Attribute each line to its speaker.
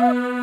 Speaker 1: Bye.